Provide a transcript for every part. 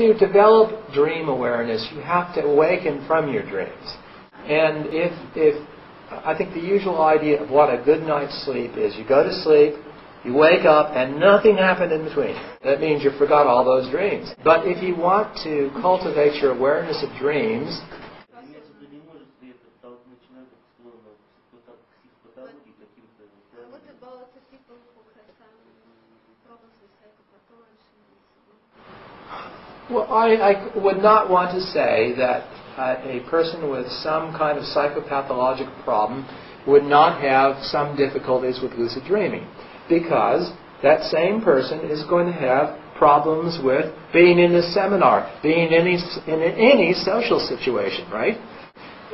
to develop dream awareness, you have to awaken from your dreams. And if, if I think the usual idea of what a good night's sleep is, you go to sleep, you wake up, and nothing happened in between. That means you forgot all those dreams. But if you want to cultivate your awareness of dreams, I, I would not want to say that uh, a person with some kind of psychopathologic problem would not have some difficulties with lucid dreaming, because that same person is going to have problems with being in a seminar, being in any, in any social situation, right?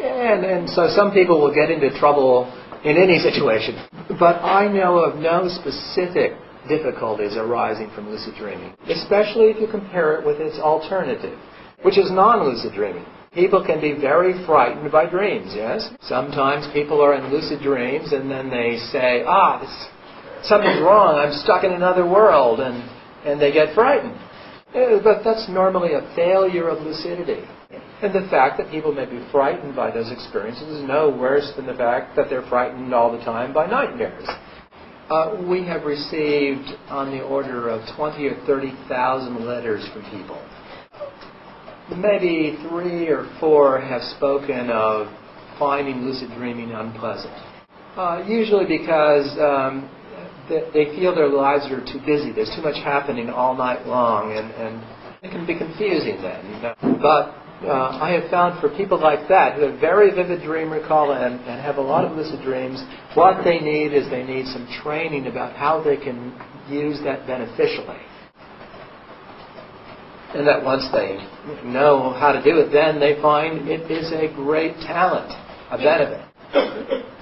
And, and so some people will get into trouble in any situation. But I know of no specific difficulties arising from lucid dreaming, especially if you compare it with its alternative, which is non-lucid dreaming. People can be very frightened by dreams, yes? Sometimes people are in lucid dreams and then they say, ah, this, something's wrong, I'm stuck in another world, and, and they get frightened. Eh, But that's normally a failure of lucidity. And the fact that people may be frightened by those experiences is no worse than the fact that they're frightened all the time by nightmares. Uh, we have received on the order of 20 or 30,000 letters from people. Maybe three or four have spoken of finding lucid dreaming unpleasant. Uh, usually because um, they feel their lives are too busy. There's too much happening all night long, and, and it can be confusing then. But uh, I have found for people like that who have very vivid dream recall and, and have a lot of lucid dreams, what they need is they need some training about how they can use that beneficially. And that once they know how to do it, then they find it is a great talent, a benefit.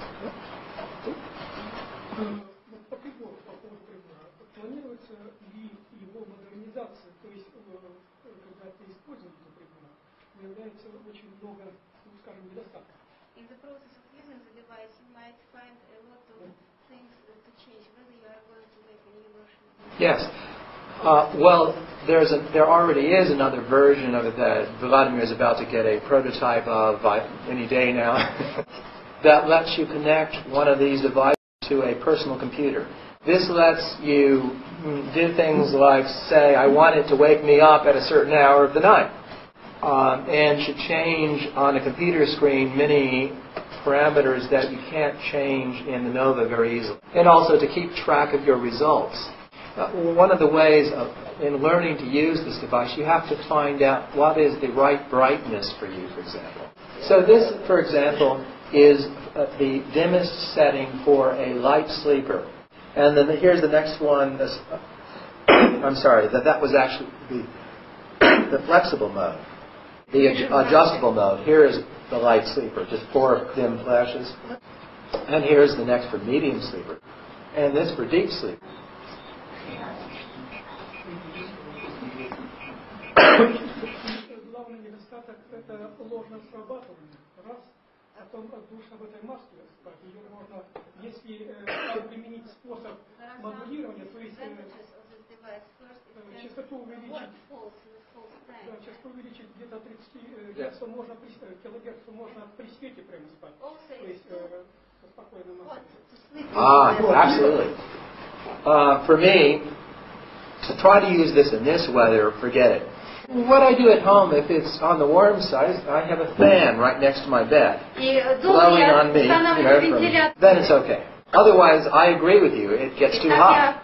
прибора, появляется очень много, ну, скажем, недостатков. In the process of using the device, you might find a lot of things uh, to change, whether you are going to make a new version. Yes. Uh, well, there's a, there already is another version of it that Vladimir is about to get a prototype of uh, any day now that lets you connect one of these devices to a personal computer. This lets you mm, do things like say, I want it to wake me up at a certain hour of the night. Um, and should change on a computer screen many parameters that you can't change in the NOVA very easily. And also to keep track of your results. Uh, one of the ways of, in learning to use this device, you have to find out what is the right brightness for you, for example. So this, for example, is uh, the dimmest setting for a light sleeper. And then here's the next one. This, I'm sorry, that that was actually the, the flexible mode The ad- adjustable mode. Here is the light sleeper, just four dim flashes. And here's the next for medium sleeper. And this for deep sleep. Главный недостаток – это ложное срабатывание. Раз. Потом нужно в этой маске спать. Ее можно, если э, применить способ There are some модулирования, то есть э, disadvantages of this device. First, it э, can частоту увеличить, work false with false да, time. частоту увеличить где-то 30 э, Да. герц, можно при, э, килогерц можно при свете прямо спать. Also, То it's есть too э, со спокойным hot настроением. to sleep. Ah, with. absolutely. Uh, for me, to try to use this in this weather, forget it. What I do at home, if it's on the warm side, I have a fan right next to my bed, И дома blowing я on me, you know, устанавливаю from, вентилятор. then it's okay. Otherwise, I agree with you, it gets И too так hot.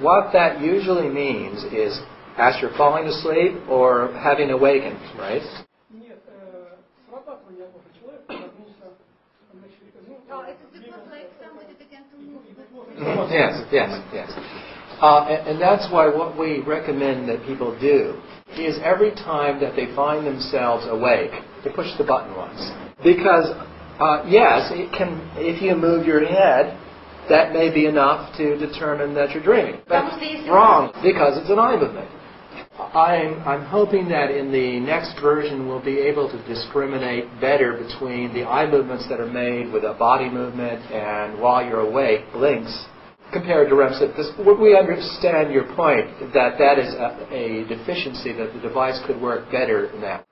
What that usually means is as you're falling asleep or having awakened, right? Yes, yes, yes. Uh, and, and, that's why what we recommend that people do is every time that they find themselves awake, they push the button once. Because uh, yes, it can. If you move your head, that may be enough to determine that you're dreaming. But wrong because it's an eye movement. I'm, I'm hoping that in the next version we'll be able to discriminate better between the eye movements that are made with a body movement and while you're awake blinks compared to REM sleep. This, we understand your point that that is a, a deficiency that the device could work better now.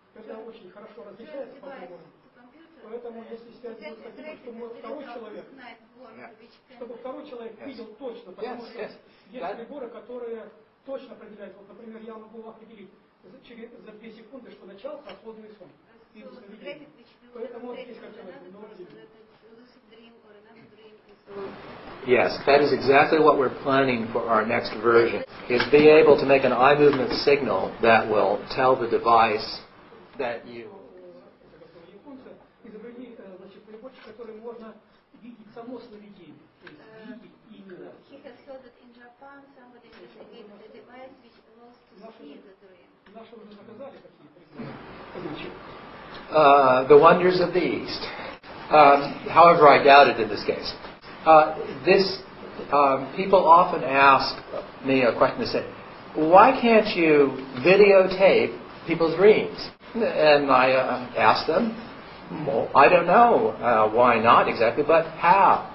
Поэтому, если связь будет хотите, чтобы второй человек, знает форму, which can чтобы второй человек Yes. видел точно, потому Yes, что yes. есть That- приборы, которые точно определяют. Вот, например, я могу определить за, через, за две секунды, что начался осознанный сон. И so сновидение. graphic which will Поэтому вот demonstrate здесь to хотелось бы another новое person видео. that it's a lucid dream or another dream and so on. Yes, that is exactly what we're planning for our next version, is be able to make an eye movement signal that will tell the device that you э, значит, приборчик, который можно видеть само сновидение. То есть видеть именно. He has heard that in Japan somebody investigated a device which allows to see the dream. Наши уже заказали такие приборы. Значит, uh, the wonders of the East. Um, however, I doubt it in this case. Uh, this um, people often ask me a question. They say, "Why can't you videotape people's dreams?" And I uh, ask them, well, "I don't know uh, why not exactly, but how?"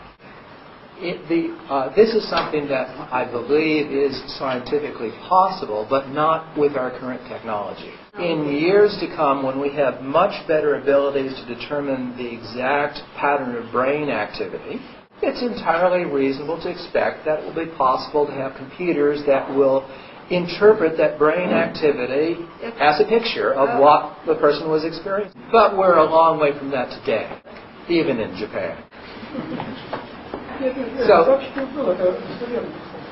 It, the, uh, this is something that I believe is scientifically possible, but not with our current technology. In years to come, when we have much better abilities to determine the exact pattern of brain activity, it's entirely reasonable to expect that it will be possible to have computers that will interpret that brain activity as a picture of what the person was experiencing. But we're a long way from that today, even in Japan. Нет, нет, нет, So- сообщение было, это достоверно. кстати.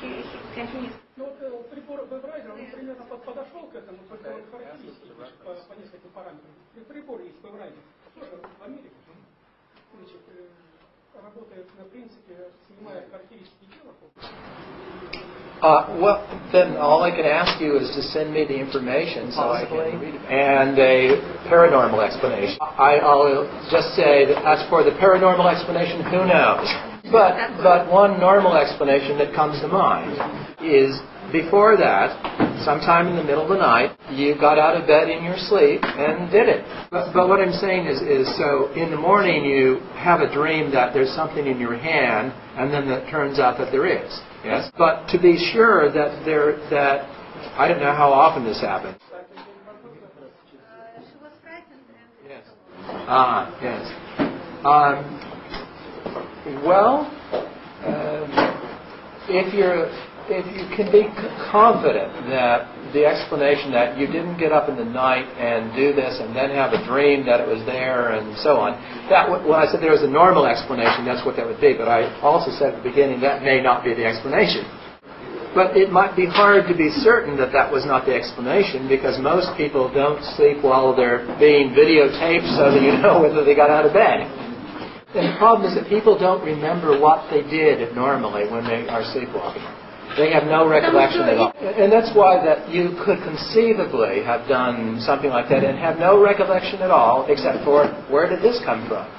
He, he continues. Ну вот э, прибор Вебрайзер, он примерно под- подошел к этому, только вот характеристики значит, по, по нескольким параметрам. При- Прибор есть Вебрайзер, тоже в Америке. Значит, э, работает на принципе, снимает характеристики тела. Uh, well, then all I can ask you is to send me the information so I can read it. And a paranormal explanation. I, I'll just say that as for the paranormal explanation, who knows? But, but one normal explanation that comes to mind is before that, sometime in the middle of the night, you got out of bed in your sleep and did it. But, but what I'm saying is, is so in the morning you have a dream that there's something in your hand, and then it turns out that there is. Yes. But to be sure that there, that I don't know how often this happens. Uh, Yes. Ah, yes. Um, well, um, if you're, if you can be confident that the explanation that you didn't get up in the night and do this and then have a dream that it was there and so on, that w- when I said there was a normal explanation, that's what that would be. But I also said at the beginning that may not be the explanation. But it might be hard to be certain that that was not the explanation because most people don't sleep while they're being videotaped so that you know whether they got out of bed. And the problem is that people don't remember what they did normally when they are sleepwalking. They have no recollection at all. And that's why that you could conceivably have done something like that and have no recollection at all except for where did this come from?